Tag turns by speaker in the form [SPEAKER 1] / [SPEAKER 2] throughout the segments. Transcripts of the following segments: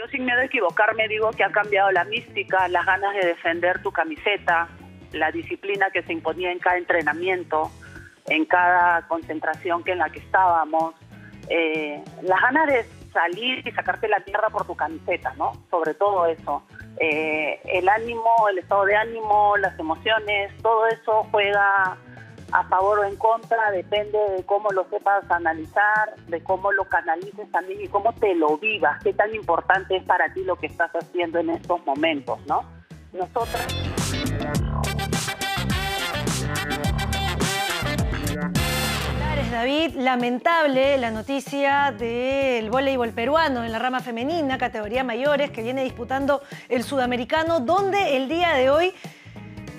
[SPEAKER 1] yo sin miedo a equivocarme digo que ha cambiado la mística, las ganas de defender tu camiseta, la disciplina que se imponía en cada entrenamiento, en cada concentración que en la que estábamos, eh, las ganas de salir y sacarte la tierra por tu camiseta, ¿no? Sobre todo eso. Eh, el ánimo, el estado de ánimo, las emociones, todo eso juega a favor o en contra, depende de cómo lo sepas analizar, de cómo lo canalices también y cómo te lo vivas, qué tan importante es para ti lo que estás haciendo en estos momentos, ¿no? Nosotras...
[SPEAKER 2] David, lamentable la noticia del voleibol peruano en la rama femenina, categoría mayores, que viene disputando el sudamericano, donde el día de hoy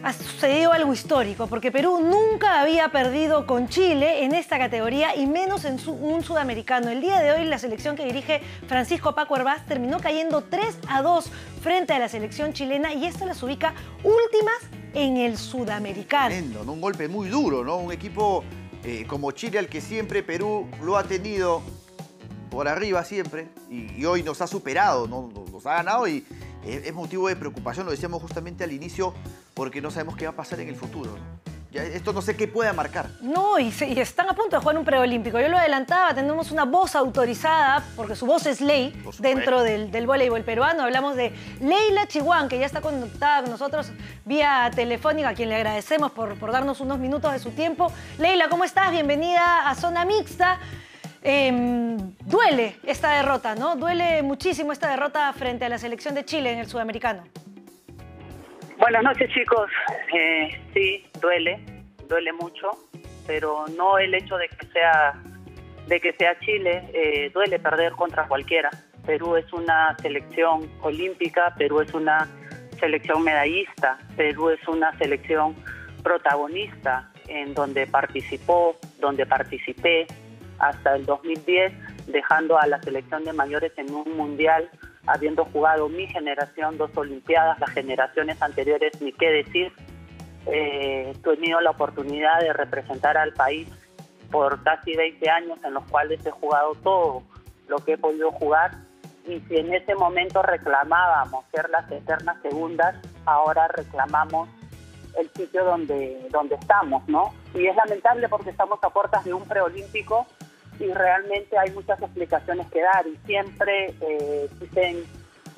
[SPEAKER 2] ha sucedido algo histórico, porque Perú nunca había perdido con Chile en esta categoría y menos en un sudamericano. El día de hoy la selección que dirige Francisco Paco Herbaz terminó cayendo 3 a 2 frente a la selección chilena y esto las ubica últimas en el sudamericano.
[SPEAKER 3] ¿no? Un golpe muy duro, ¿no? Un equipo eh, como Chile al que siempre Perú lo ha tenido por arriba siempre y, hoy nos ha superado, ¿no? nos ha ganado y es, motivo de preocupación, lo decíamos justamente al inicio, porque no sabemos qué va a pasar en el futuro. esto no sé qué puede marcar.
[SPEAKER 2] No, y, están a punto de jugar un preolímpico. Yo lo adelantaba, tenemos una voz autorizada, porque su voz es ley, dentro del, del voleibol peruano. Hablamos de Leila Chihuán, que ya está conectada con nosotros vía telefónica, a quien le agradecemos por, por darnos unos minutos de su tiempo. Leila, ¿cómo estás? Bienvenida a Zona Mixta. Em, duele esta derrota, ¿no? Duele muchísimo esta derrota frente a la selección de Chile en el sudamericano.
[SPEAKER 1] Buenas noches, chicos. Eh, sí, duele, duele mucho, pero no el hecho de que sea de que sea Chile, eh, duele perder contra cualquiera. Perú es una selección olímpica, Perú es una selección medallista, Perú es una selección protagonista en donde participó, donde participé, hasta el 2010, dejando a la selección de mayores en un mundial, habiendo jugado mi generación dos Olimpiadas, las generaciones anteriores, ni qué decir. Eh, he tenido la oportunidad de representar al país por casi 20 años en los cuales he jugado todo lo que he podido jugar y si en ese momento reclamábamos ser las eternas segundas, ahora reclamamos el sitio donde, donde estamos, ¿no? Y es lamentable porque estamos a puertas de un preolímpico y realmente hay muchas explicaciones que dar y siempre eh, dicen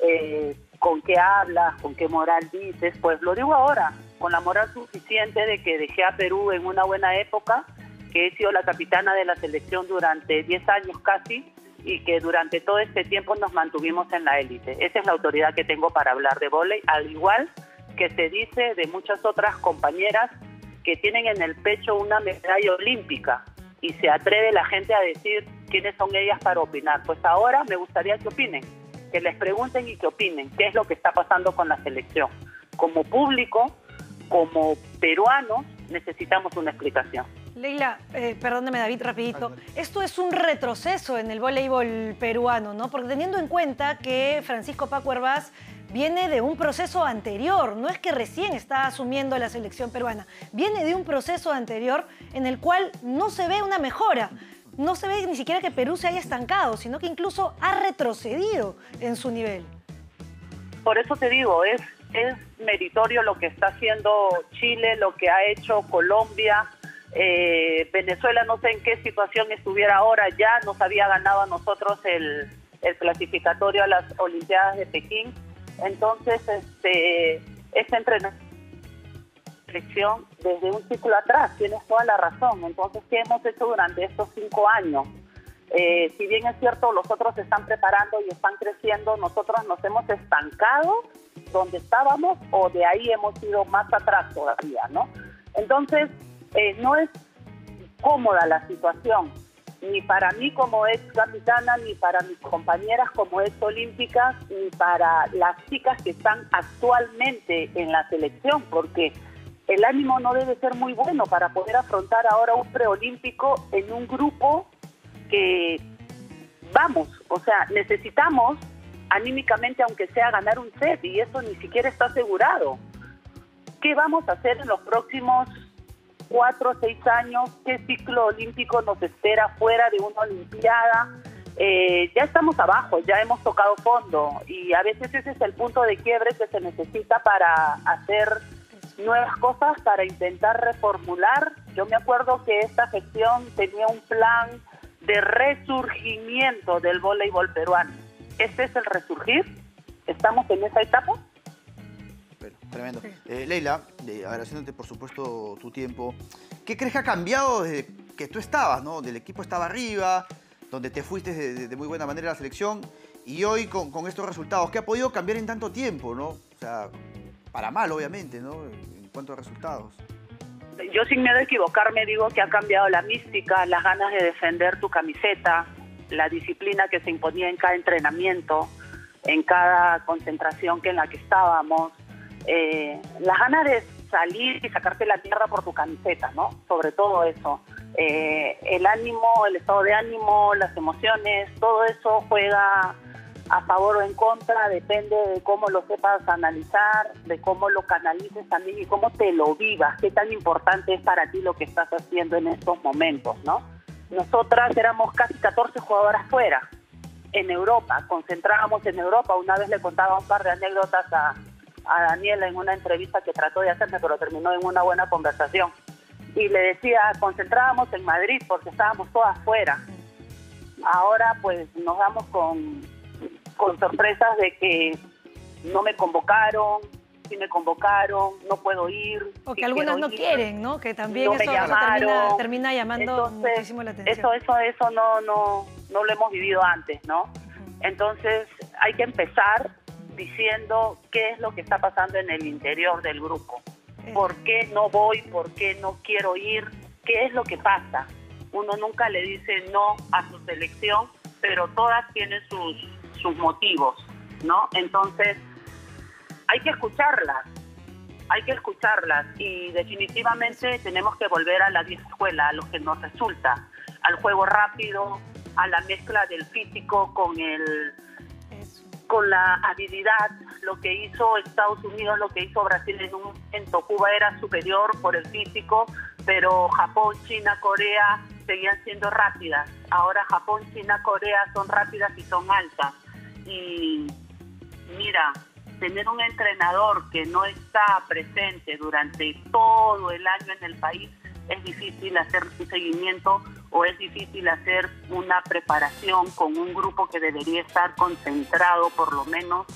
[SPEAKER 1] eh, con qué hablas, con qué moral dices, pues lo digo ahora, con la moral suficiente de que dejé a Perú en una buena época, que he sido la capitana de la selección durante 10 años casi y que durante todo este tiempo nos mantuvimos en la élite. Esa es la autoridad que tengo para hablar de volei, al igual que se dice de muchas otras compañeras que tienen en el pecho una medalla olímpica y se atreve la gente a decir quiénes son ellas para opinar. Pues ahora me gustaría que opinen, que les pregunten y que opinen qué es lo que está pasando con la selección. Como público, como peruanos, necesitamos una explicación.
[SPEAKER 2] Leila, eh, perdóneme David, rapidito. Esto es un retroceso en el voleibol peruano, ¿no? Porque teniendo en cuenta que Francisco Paco Hervás viene de un proceso anterior, no es que recién está asumiendo la selección peruana, viene de un proceso anterior en el cual no se ve una mejora. No se ve ni siquiera que Perú se haya estancado, sino que incluso ha retrocedido en su nivel.
[SPEAKER 1] Por eso te digo, es, es meritorio lo que está haciendo Chile, lo que ha hecho Colombia, eh, Venezuela no sé en qué situación estuviera ahora, ya nos había ganado a nosotros el, el clasificatorio a las Olimpiadas de Pekín entonces, este, este entrenamiento desde un ciclo atrás, tienes toda la razón. Entonces, ¿qué hemos hecho durante estos cinco años? Eh, si bien es cierto, los otros se están preparando y están creciendo, nosotros nos hemos estancado donde estábamos o de ahí hemos ido más atrás todavía, ¿no? Entonces, eh, no es cómoda la situación ni para mí como ex capitana, ni para mis compañeras como ex olímpicas, ni para las chicas que están actualmente en la selección, porque el ánimo no debe ser muy bueno para poder afrontar ahora un preolímpico en un grupo que vamos, o sea, necesitamos anímicamente, aunque sea ganar un set, y eso ni siquiera está asegurado. ¿Qué vamos a hacer en los próximos cuatro o seis años, qué ciclo olímpico nos espera fuera de una Olimpiada, eh, ya estamos abajo, ya hemos tocado fondo y a veces ese es el punto de quiebre que se necesita para hacer nuevas cosas, para intentar reformular. Yo me acuerdo que esta gestión tenía un plan de resurgimiento del voleibol peruano. ¿Este es el resurgir? ¿Estamos en esa etapa?
[SPEAKER 3] Tremendo. Eh, Leila, agradeciéndote por supuesto tu tiempo, ¿qué crees que ha cambiado desde que tú estabas, ¿no? Del equipo estaba arriba, donde te fuiste de, muy buena manera a la selección y hoy con, estos resultados, ¿qué ha podido cambiar en tanto tiempo, no? O sea, para mal, obviamente, ¿no? En cuanto a resultados.
[SPEAKER 1] Yo sin miedo a equivocarme digo que ha cambiado la mística, las ganas de defender tu camiseta, la disciplina que se imponía en cada entrenamiento, en cada concentración que en la que estábamos, eh, las ganas de salir y sacarte la tierra por tu camiseta, ¿no? Sobre todo eso. Eh, el ánimo, el estado de ánimo, las emociones, todo eso juega a favor o en contra, depende de cómo lo sepas analizar, de cómo lo canalices también y cómo te lo vivas, qué tan importante es para ti lo que estás haciendo en estos momentos, ¿no? Nosotras éramos casi 14 jugadoras fuera, en Europa, concentrábamos en Europa. Una vez le contaba un par de anécdotas a, a Daniela en una entrevista que trató de hacerme, pero terminó en una buena conversación y le decía, concentrábamos en Madrid porque estábamos todas fuera. Ahora pues nos damos con, con sorpresas de que no me convocaron, si me convocaron, no puedo ir.
[SPEAKER 2] O que algunas no quieren, ¿no? Que también eso, termina, llamando muchísimo la atención.
[SPEAKER 1] Eso, eso, eso no, no, no lo hemos vivido antes, ¿no? Entonces hay que empezar diciendo qué es lo que está pasando en el interior del grupo. Por qué no voy, por qué no quiero ir, qué es lo que pasa. Uno nunca le dice no a su selección, pero todas tienen sus, sus motivos, ¿no? Entonces, hay que escucharlas, hay que escucharlas. Y definitivamente tenemos que volver a la vieja escuela, a lo que nos resulta, al juego rápido, a la mezcla del físico con el con la habilidad, lo que hizo Estados Unidos, lo que hizo Brasil en un momento. Cuba era superior por el físico, pero Japón, China, Corea seguían siendo rápidas. Ahora Japón, China, Corea son rápidas y son altas. Y mira, tener un entrenador que no está presente durante todo el año en el país es difícil hacer un seguimiento o es difícil hacer una preparación con un grupo que debería estar concentrado por lo menos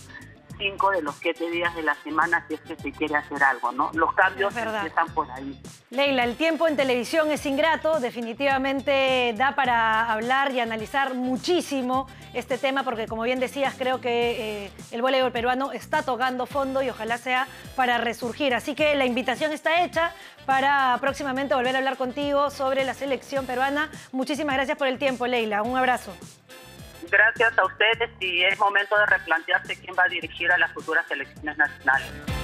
[SPEAKER 1] cinco de los siete días de la semana si es que se quiere hacer algo, ¿no? Los cambios están por ahí.
[SPEAKER 2] Leila, el tiempo en televisión es ingrato, definitivamente da para hablar y analizar muchísimo este tema, porque como bien decías, creo que eh, el voleibol peruano está tocando fondo y ojalá sea para resurgir. Así que la invitación está hecha para próximamente volver a hablar contigo sobre la selección peruana. Muchísimas gracias por el tiempo, Leila. Un abrazo
[SPEAKER 1] gracias a ustedes y es momento de replantearse quién va a dirigir a las futuras elecciones nacionales.